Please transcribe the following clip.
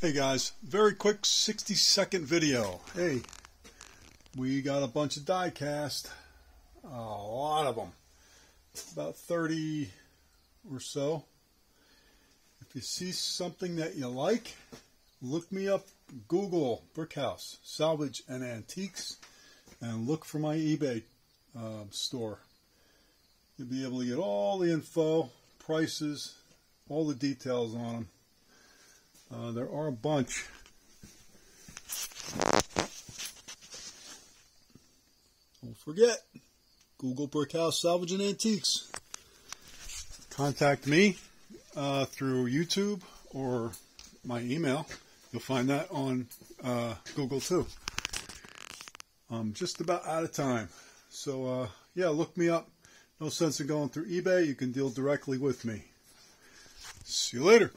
Hey guys, very quick 60 second video. Hey, we got a bunch of die cast, a lot of them, about 30 or so. If you see something that you like, look me up, Google Brickhouse, Salvage and Antiques, and look for my eBay uh, store. You'll be able to get all the info, prices, all the details on them. Uh, there are a bunch. Don't forget, Google Brickhouse Salvage and Antiques. Contact me uh, through YouTube or my email. You'll find that on uh, Google too. I'm just about out of time. So, uh, yeah, look me up. No sense in going through eBay. You can deal directly with me. See you later.